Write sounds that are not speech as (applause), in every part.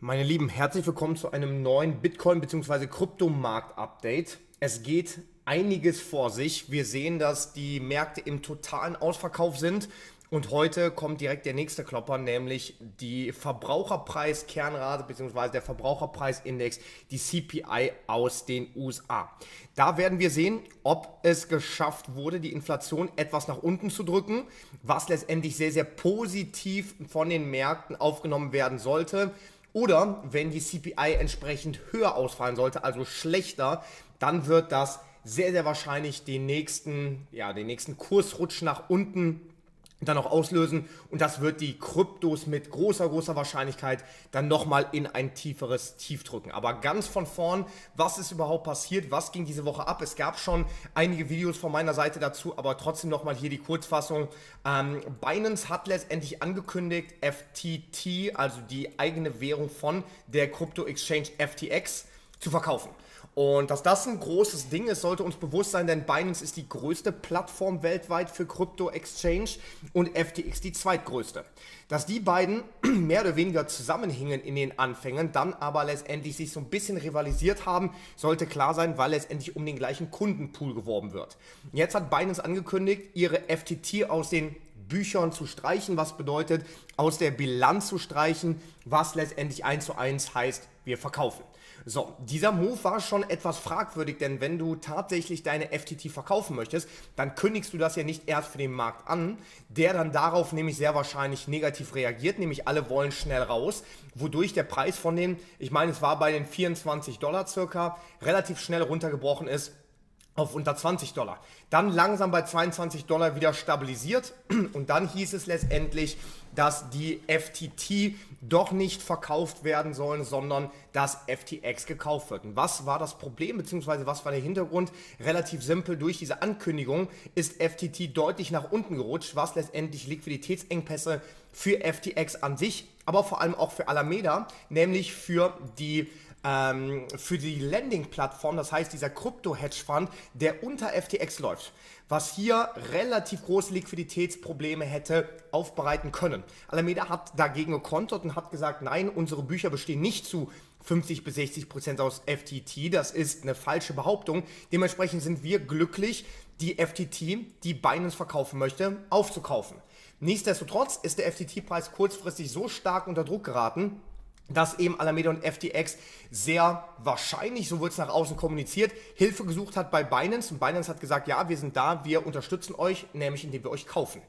Meine Lieben, herzlich willkommen zu einem neuen Bitcoin- bzw. Kryptomarkt-Update. Es geht einiges vor sich. Wir sehen, dass die Märkte im totalen Ausverkauf sind. Und heute kommt direkt der nächste Klopper, nämlich die Verbraucherpreis-Kernrate bzw. der Verbraucherpreisindex, die CPI aus den USA. Da werden wir sehen, ob es geschafft wurde, die Inflation etwas nach unten zu drücken, was letztendlich sehr, sehr positiv von den Märkten aufgenommen werden sollte. Oder wenn die CPI entsprechend höher ausfallen sollte, also schlechter, dann wird das sehr, sehr wahrscheinlich den nächsten, ja, den nächsten Kursrutsch nach unten dann auch auslösen und das wird die Kryptos mit großer, großer Wahrscheinlichkeit dann nochmal in ein tieferes Tief drücken. Aber ganz von vorn, was ist überhaupt passiert, was ging diese Woche ab? Es gab schon einige Videos von meiner Seite dazu, aber trotzdem nochmal hier die Kurzfassung. Ähm, Binance hat letztendlich angekündigt, FTT, also die eigene Währung von der Krypto-Exchange FTX, zu verkaufen. Und dass das ein großes Ding ist, sollte uns bewusst sein, denn Binance ist die größte Plattform weltweit für Crypto Exchange und FTX die zweitgrößte. Dass die beiden (clears throat) mehr oder weniger zusammenhingen in den Anfängen, dann aber letztendlich sich so ein bisschen rivalisiert haben, sollte klar sein, weil letztendlich um den gleichen Kundenpool geworben wird. Jetzt hat Binance angekündigt, ihre FTT aus den Büchern zu streichen, was bedeutet, aus der Bilanz zu streichen, was letztendlich eins zu eins heißt, wir verkaufen. So, dieser Move war schon etwas fragwürdig, denn wenn du tatsächlich deine FTT verkaufen möchtest, dann kündigst du das ja nicht erst für den Markt an, der dann darauf nämlich sehr wahrscheinlich negativ reagiert, nämlich alle wollen schnell raus, wodurch der Preis von den, ich meine, es war bei den 24 Dollar circa, relativ schnell runtergebrochen ist auf unter 20 Dollar. Dann langsam bei 22 Dollar wieder stabilisiert (clears throat) und dann hieß es letztendlich, dass die FTT doch nicht verkauft werden sollen, sondern dass FTX gekauft wird. Und was war das Problem, beziehungsweise was war der Hintergrund? Relativ simpel, durch diese Ankündigung ist FTT deutlich nach unten gerutscht, was letztendlich Liquiditätsengpässe für FTX an sich, aber vor allem auch für Alameda, nämlich für die ähm, für die Landing-Plattform, das heißt dieser Krypto-Hedge-Fund, der unter FTX läuft, was hier relativ große Liquiditätsprobleme hätte aufbereiten können. Alameda hat dagegen gekontert und hat gesagt, nein, unsere Bücher bestehen nicht zu 50 bis 60 Prozent aus FTT. Das ist eine falsche Behauptung. Dementsprechend sind wir glücklich, die FTT, die Binance verkaufen möchte, aufzukaufen. Nichtsdestotrotz ist der FTT-Preis kurzfristig so stark unter Druck geraten, dass eben Alameda und FTX sehr wahrscheinlich, so wird es nach außen kommuniziert, Hilfe gesucht hat bei Binance. Und Binance hat gesagt, ja, wir sind da, wir unterstützen euch, nämlich indem wir euch kaufen.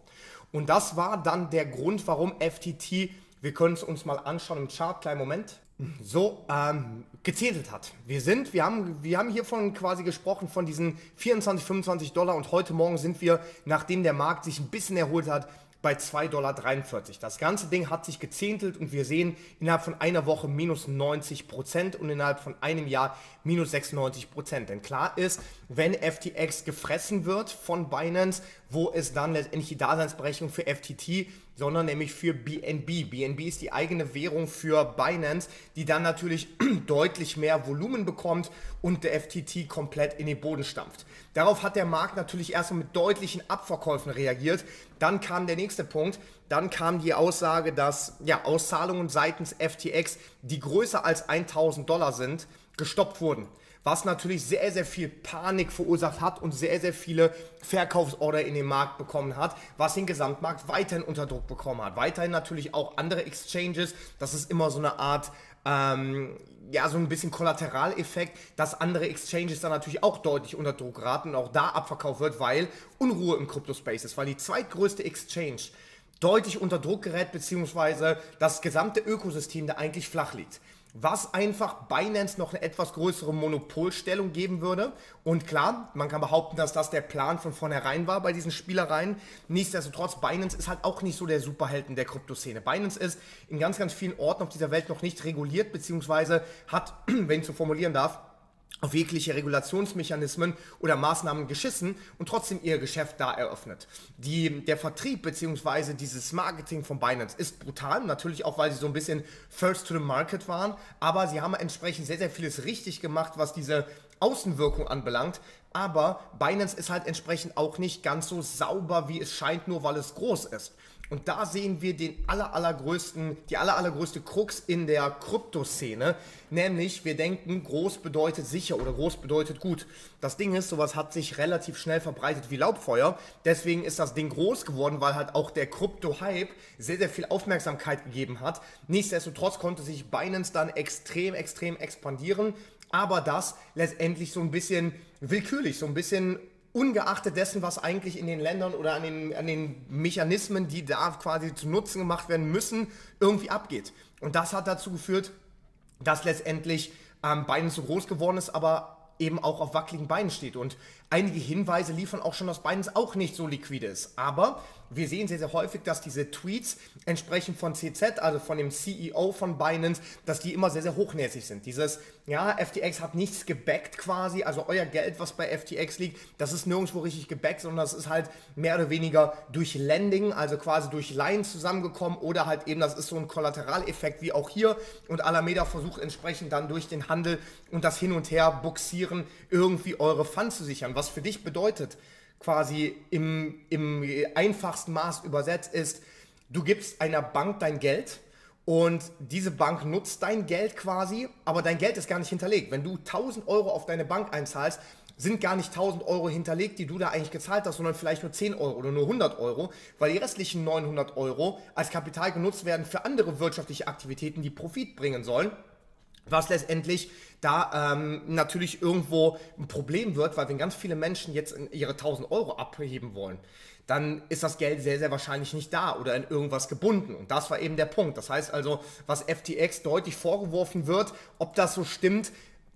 Und das war dann der Grund, warum FTT, wir können es uns mal anschauen im Chart, kleinen Moment, so ähm, gezetelt hat. Wir sind, wir haben, wir haben hiervon quasi gesprochen von diesen 24, 25 Dollar und heute Morgen sind wir, nachdem der Markt sich ein bisschen erholt hat, bei 2,43 Dollar. Das ganze Ding hat sich gezehntelt und wir sehen innerhalb von einer Woche minus 90 Prozent und innerhalb von einem Jahr minus 96 Prozent. Denn klar ist, wenn FTX gefressen wird von Binance, wo es dann letztendlich die Daseinsberechnung für FTT sondern nämlich für BNB. BNB ist die eigene Währung für Binance, die dann natürlich (clears throat) deutlich mehr Volumen bekommt und der FTT komplett in den Boden stampft. Darauf hat der Markt natürlich erstmal mit deutlichen Abverkäufen reagiert. Dann kam der nächste Punkt. Dann kam die Aussage, dass ja, Auszahlungen seitens FTX, die größer als 1000 Dollar sind, gestoppt wurden was natürlich sehr, sehr viel Panik verursacht hat und sehr, sehr viele Verkaufsorder in den Markt bekommen hat, was den Gesamtmarkt weiterhin unter Druck bekommen hat. Weiterhin natürlich auch andere Exchanges, das ist immer so eine Art, ähm, ja, so ein bisschen Kollateraleffekt, dass andere Exchanges dann natürlich auch deutlich unter Druck geraten und auch da abverkauft wird, weil Unruhe im Crypto-Space ist, weil die zweitgrößte Exchange deutlich unter Druck gerät, beziehungsweise das gesamte Ökosystem da eigentlich flach liegt was einfach Binance noch eine etwas größere Monopolstellung geben würde. Und klar, man kann behaupten, dass das der Plan von vornherein war bei diesen Spielereien. Nichtsdestotrotz, Binance ist halt auch nicht so der Superhelden der Kryptoszene. Binance ist in ganz, ganz vielen Orten auf dieser Welt noch nicht reguliert, beziehungsweise hat, (clears throat) wenn ich so formulieren darf, auf jegliche Regulationsmechanismen oder Maßnahmen geschissen und trotzdem ihr Geschäft da eröffnet. Die, der Vertrieb bzw. dieses Marketing von Binance ist brutal, natürlich auch, weil sie so ein bisschen first to the market waren, aber sie haben entsprechend sehr, sehr vieles richtig gemacht, was diese Außenwirkung anbelangt. Aber Binance ist halt entsprechend auch nicht ganz so sauber, wie es scheint, nur weil es groß ist. Und da sehen wir den aller, allergrößten, die aller, allergrößte Krux in der Kryptoszene. Nämlich, wir denken, groß bedeutet sicher oder groß bedeutet gut. Das Ding ist, sowas hat sich relativ schnell verbreitet wie Laubfeuer. Deswegen ist das Ding groß geworden, weil halt auch der Krypto-Hype sehr, sehr viel Aufmerksamkeit gegeben hat. Nichtsdestotrotz konnte sich Binance dann extrem, extrem expandieren. Aber das letztendlich so ein bisschen willkürlich, so ein bisschen ungeachtet dessen, was eigentlich in den Ländern oder an den, an den Mechanismen, die da quasi zu Nutzen gemacht werden müssen, irgendwie abgeht. Und das hat dazu geführt, dass letztendlich ähm, Binance so groß geworden ist, aber eben auch auf wackeligen Beinen steht. Und einige Hinweise liefern auch schon, dass Binance auch nicht so liquide ist. Aber wir sehen sehr, sehr häufig, dass diese Tweets entsprechend von CZ, also von dem CEO von Binance, dass die immer sehr, sehr hochnäsig sind. Dieses, ja, FTX hat nichts gebackt quasi, also euer Geld, was bei FTX liegt, das ist nirgendwo richtig gebackt, sondern das ist halt mehr oder weniger durch Lending, also quasi durch Laien zusammengekommen oder halt eben, das ist so ein Kollateraleffekt wie auch hier und Alameda versucht entsprechend dann durch den Handel und das Hin und Her buxieren irgendwie eure Funds zu sichern, was für dich bedeutet, quasi im, im einfachsten Maß übersetzt ist, du gibst einer Bank dein Geld und diese Bank nutzt dein Geld quasi, aber dein Geld ist gar nicht hinterlegt. Wenn du 1000 Euro auf deine Bank einzahlst, sind gar nicht 1000 Euro hinterlegt, die du da eigentlich gezahlt hast, sondern vielleicht nur 10 Euro oder nur 100 Euro, weil die restlichen 900 Euro als Kapital genutzt werden für andere wirtschaftliche Aktivitäten, die Profit bringen sollen was letztendlich da ähm, natürlich irgendwo ein Problem wird, weil wenn ganz viele Menschen jetzt ihre 1000 Euro abheben wollen, dann ist das Geld sehr, sehr wahrscheinlich nicht da oder in irgendwas gebunden. Und das war eben der Punkt. Das heißt also, was FTX deutlich vorgeworfen wird, ob das so stimmt,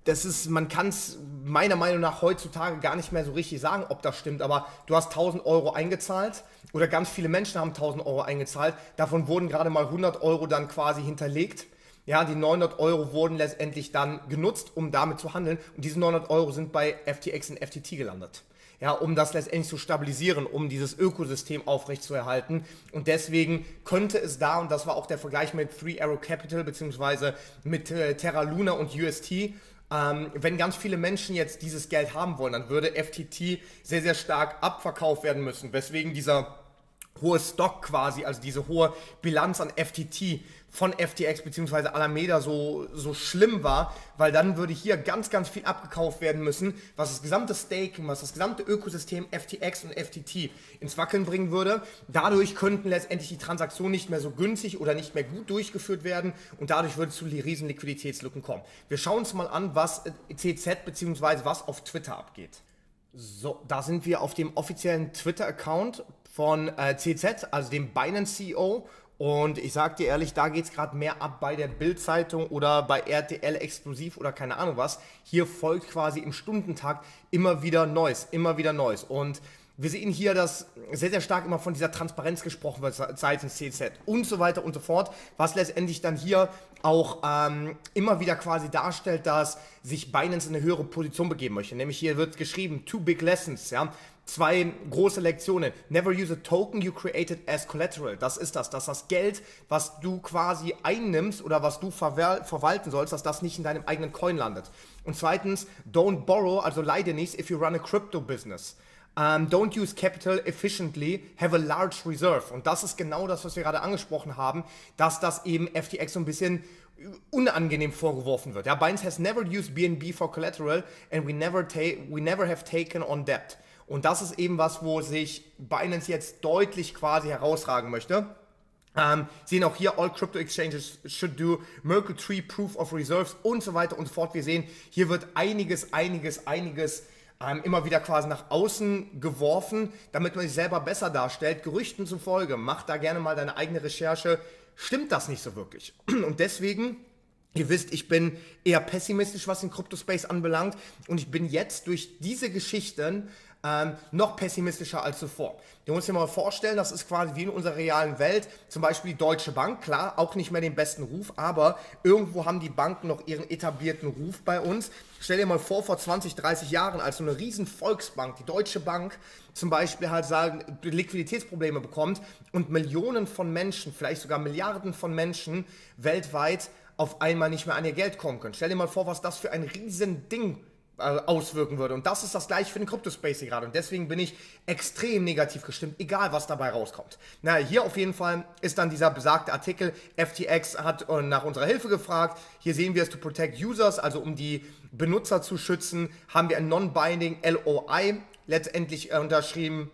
das ist, man kann es meiner Meinung nach heutzutage gar nicht mehr so richtig sagen, ob das stimmt, aber du hast 1000 Euro eingezahlt oder ganz viele Menschen haben 1000 Euro eingezahlt, davon wurden gerade mal 100 Euro dann quasi hinterlegt ja, die 900 Euro wurden letztendlich dann genutzt, um damit zu handeln. Und diese 900 Euro sind bei FTX und FTT gelandet. Ja, um das letztendlich zu stabilisieren, um dieses Ökosystem aufrechtzuerhalten. Und deswegen könnte es da, und das war auch der Vergleich mit Three Arrow Capital beziehungsweise mit äh, Terra Luna und UST, ähm, wenn ganz viele Menschen jetzt dieses Geld haben wollen, dann würde FTT sehr, sehr stark abverkauft werden müssen. Weswegen dieser hohe Stock quasi, also diese hohe Bilanz an FTT von FTX bzw. Alameda so, so schlimm war, weil dann würde hier ganz, ganz viel abgekauft werden müssen, was das gesamte Staking, was das gesamte Ökosystem FTX und FTT ins Wackeln bringen würde. Dadurch könnten letztendlich die Transaktionen nicht mehr so günstig oder nicht mehr gut durchgeführt werden und dadurch würde es zu riesen Liquiditätslücken kommen. Wir schauen uns mal an, was CZ bzw. was auf Twitter abgeht. So, da sind wir auf dem offiziellen Twitter-Account von äh, CZ, also dem Binance CEO und ich sag dir ehrlich, da geht es gerade mehr ab bei der Bild-Zeitung oder bei RTL Exklusiv oder keine Ahnung was. Hier folgt quasi im Stundentakt immer wieder Neues, immer wieder Neues. Und wir sehen hier, dass sehr, sehr stark immer von dieser Transparenz gesprochen wird seitens CZ und so weiter und so fort, was letztendlich dann hier auch ähm, immer wieder quasi darstellt, dass sich Binance in eine höhere Position begeben möchte. Nämlich hier wird geschrieben, two big lessons, ja zwei große Lektionen. Never use a token you created as collateral. Das ist das, dass das Geld, was du quasi einnimmst oder was du verwalten sollst, dass das nicht in deinem eigenen Coin landet. Und zweitens, don't borrow, also leide nicht, if you run a crypto business. Um, don't use capital efficiently, have a large reserve. Und das ist genau das, was wir gerade angesprochen haben, dass das eben FTX so ein bisschen unangenehm vorgeworfen wird. Ja, Binance has never used BNB for collateral and we never, we never have taken on debt. Und das ist eben was, wo sich Binance jetzt deutlich quasi herausragen möchte. Ähm, sehen auch hier, all crypto exchanges should do Merkle Tree Proof of Reserves und so weiter und so fort. Wir sehen, hier wird einiges, einiges, einiges ähm, immer wieder quasi nach außen geworfen, damit man sich selber besser darstellt. Gerüchten zufolge, mach da gerne mal deine eigene Recherche. Stimmt das nicht so wirklich? (clears throat) Und deswegen Ihr wisst, ich bin eher pessimistisch, was den Crypto-Space anbelangt. Und ich bin jetzt durch diese Geschichten ähm, noch pessimistischer als zuvor. Wir müssen uns mal vorstellen, das ist quasi wie in unserer realen Welt, zum Beispiel die Deutsche Bank, klar, auch nicht mehr den besten Ruf, aber irgendwo haben die Banken noch ihren etablierten Ruf bei uns. Stell dir mal vor, vor 20, 30 Jahren, als so eine riesen Volksbank, die Deutsche Bank, zum Beispiel halt sagen, Liquiditätsprobleme bekommt und Millionen von Menschen, vielleicht sogar Milliarden von Menschen weltweit auf einmal nicht mehr an ihr Geld kommen können. Stell dir mal vor, was das für ein riesen Ding äh, auswirken würde. Und das ist das gleiche für den Crypto-Space hier gerade. Und deswegen bin ich extrem negativ gestimmt, egal was dabei rauskommt. Na, hier auf jeden Fall ist dann dieser besagte Artikel, FTX hat äh, nach unserer Hilfe gefragt. Hier sehen wir es to protect users, also um die Benutzer zu schützen, haben wir ein non-binding LOI letztendlich äh, unterschrieben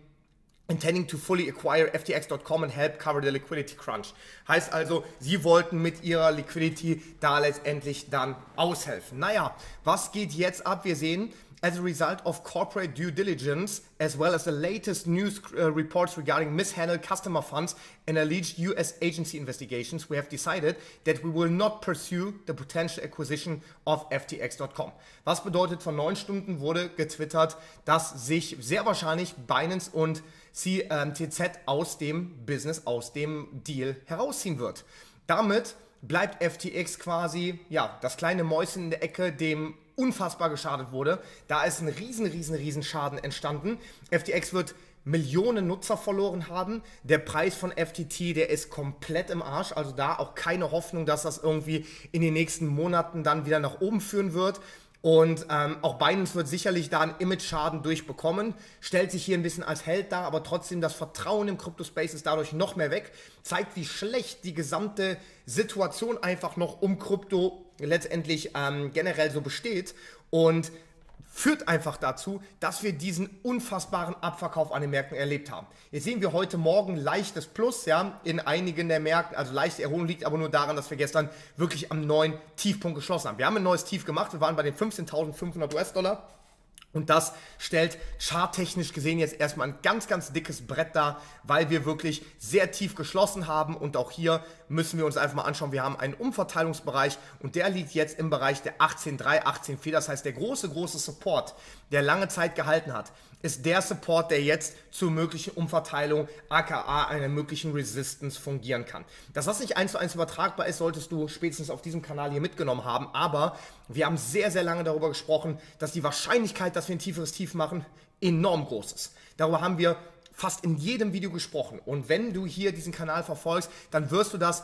intending to fully acquire FTX.com and help cover the liquidity crunch. Heißt also, sie wollten mit ihrer Liquidity da letztendlich dann aushelfen. Naja, was geht jetzt ab? Wir sehen, as a result of corporate due diligence, as well as the latest news uh, reports regarding mishandled customer funds and alleged US agency investigations, we have decided that we will not pursue the potential acquisition of FTX.com. Was bedeutet, vor neun Stunden wurde getwittert, dass sich sehr wahrscheinlich Binance und CTZ aus dem Business, aus dem Deal herausziehen wird. Damit bleibt FTX quasi, ja, das kleine Mäuschen in der Ecke, dem unfassbar geschadet wurde. Da ist ein riesen, riesen, riesen Schaden entstanden. FTX wird Millionen Nutzer verloren haben. Der Preis von FTT, der ist komplett im Arsch. Also da auch keine Hoffnung, dass das irgendwie in den nächsten Monaten dann wieder nach oben führen wird. Und ähm, auch Binance wird sicherlich da einen Image-Schaden durchbekommen, stellt sich hier ein bisschen als Held dar, aber trotzdem das Vertrauen im Crypto-Space ist dadurch noch mehr weg, zeigt, wie schlecht die gesamte Situation einfach noch um Krypto letztendlich ähm, generell so besteht. Und führt einfach dazu, dass wir diesen unfassbaren Abverkauf an den Märkten erlebt haben. Jetzt sehen wir heute Morgen leichtes Plus, ja, in einigen der Märkte, also leichte Erholung liegt aber nur daran, dass wir gestern wirklich am neuen Tiefpunkt geschlossen haben. Wir haben ein neues Tief gemacht, wir waren bei den 15.500 US-Dollar und das stellt charttechnisch gesehen jetzt erstmal ein ganz, ganz dickes Brett dar, weil wir wirklich sehr tief geschlossen haben. Und auch hier müssen wir uns einfach mal anschauen, wir haben einen Umverteilungsbereich und der liegt jetzt im Bereich der 18,3, 18,4. Das heißt, der große, große Support, der lange Zeit gehalten hat, ist der Support, der jetzt zur möglichen Umverteilung, aka einer möglichen Resistance fungieren kann. Dass das nicht eins zu eins übertragbar ist, solltest du spätestens auf diesem Kanal hier mitgenommen haben. Aber wir haben sehr, sehr lange darüber gesprochen, dass die Wahrscheinlichkeit, dass wir ein tieferes Tief machen, enorm groß ist. Darüber haben wir fast in jedem Video gesprochen. Und wenn du hier diesen Kanal verfolgst, dann wirst du das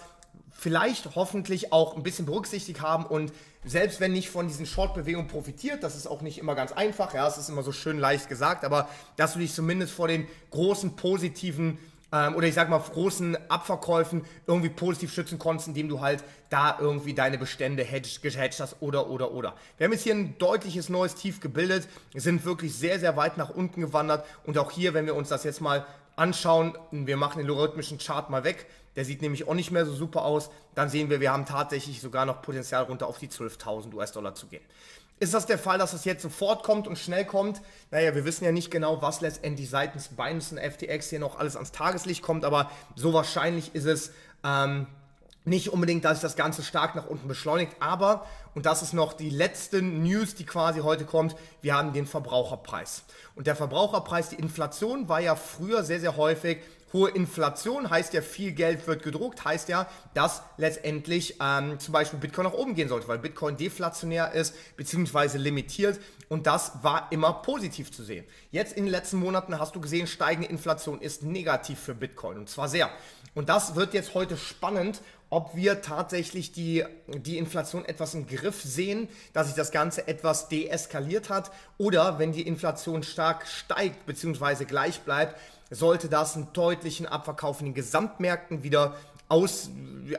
vielleicht hoffentlich auch ein bisschen berücksichtigt haben und selbst wenn nicht von diesen Short-Bewegungen profitiert, das ist auch nicht immer ganz einfach, ja, es ist immer so schön leicht gesagt, aber dass du dich zumindest vor den großen positiven ähm, oder ich sag mal großen Abverkäufen irgendwie positiv schützen konntest, indem du halt da irgendwie deine Bestände hedged, gehedged hast oder oder oder. Wir haben jetzt hier ein deutliches neues Tief gebildet, sind wirklich sehr, sehr weit nach unten gewandert und auch hier, wenn wir uns das jetzt mal anschauen, wir machen den logarithmischen Chart mal weg, der sieht nämlich auch nicht mehr so super aus. Dann sehen wir, wir haben tatsächlich sogar noch Potenzial runter auf die 12.000 US-Dollar zu gehen. Ist das der Fall, dass das jetzt sofort kommt und schnell kommt? Naja, wir wissen ja nicht genau, was letztendlich seitens Binance und FTX hier noch alles ans Tageslicht kommt, aber so wahrscheinlich ist es ähm, nicht unbedingt, dass sich das Ganze stark nach unten beschleunigt, aber, und das ist noch die letzte News, die quasi heute kommt, wir haben den Verbraucherpreis. Und der Verbraucherpreis, die Inflation war ja früher sehr, sehr häufig Hohe Inflation heißt ja, viel Geld wird gedruckt, heißt ja, dass letztendlich ähm, zum Beispiel Bitcoin nach oben gehen sollte, weil Bitcoin deflationär ist, beziehungsweise limitiert und das war immer positiv zu sehen. Jetzt in den letzten Monaten hast du gesehen, steigende Inflation ist negativ für Bitcoin und zwar sehr. Und das wird jetzt heute spannend, ob wir tatsächlich die, die Inflation etwas im Griff sehen, dass sich das Ganze etwas deeskaliert hat oder wenn die Inflation stark steigt bzw. gleich bleibt, sollte das einen deutlichen Abverkauf in den Gesamtmärkten wieder aus,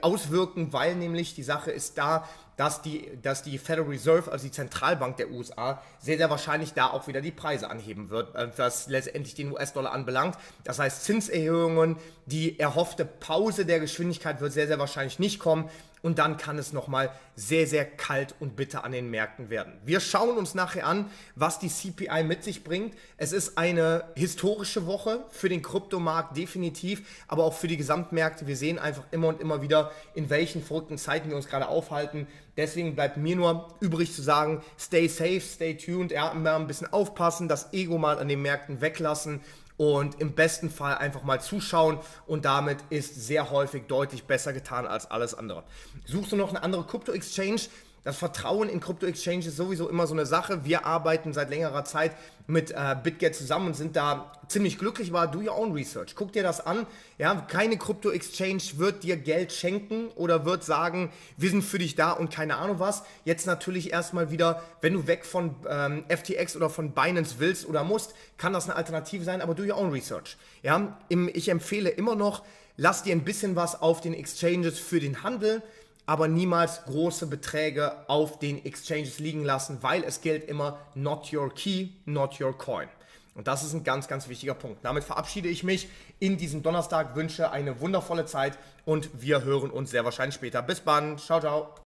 auswirken, weil nämlich die Sache ist da, dass die, dass die Federal Reserve, also die Zentralbank der USA, sehr, sehr wahrscheinlich da auch wieder die Preise anheben wird, äh, was letztendlich den US-Dollar anbelangt. Das heißt, Zinserhöhungen, die erhoffte Pause der Geschwindigkeit wird sehr, sehr wahrscheinlich nicht kommen und dann kann es nochmal sehr, sehr kalt und bitter an den Märkten werden. Wir schauen uns nachher an, was die CPI mit sich bringt. Es ist eine historische Woche für den Kryptomarkt definitiv, aber auch für die Gesamtmärkte. Wir sehen einfach immer und immer wieder, in welchen verrückten Zeiten wir uns gerade aufhalten. Deswegen bleibt mir nur übrig zu sagen, stay safe, stay tuned, ja, ein bisschen aufpassen, das Ego mal an den Märkten weglassen und im besten Fall einfach mal zuschauen und damit ist sehr häufig deutlich besser getan als alles andere. Suchst du noch eine andere Krypto-Exchange, Das Vertrauen in Krypto-Exchange ist sowieso immer so eine Sache. Wir arbeiten seit längerer Zeit mit äh, BitGet zusammen und sind da ziemlich glücklich. War do your own research. Guck dir das an. Ja, keine Krypto-Exchange wird dir Geld schenken oder wird sagen, wir sind für dich da und keine Ahnung was. Jetzt natürlich erstmal wieder, wenn du weg von ähm, FTX oder von Binance willst oder musst, kann das eine Alternative sein, aber do your own research. Ja, im, ich empfehle immer noch, lass dir ein bisschen was auf den Exchanges für den Handel aber niemals große Beträge auf den Exchanges liegen lassen, weil es gilt immer not your key, not your coin. Und das ist ein ganz, ganz wichtiger Punkt. Damit verabschiede ich mich in diesem Donnerstag, wünsche eine wundervolle Zeit und wir hören uns sehr wahrscheinlich später. Bis dann. Ciao, ciao.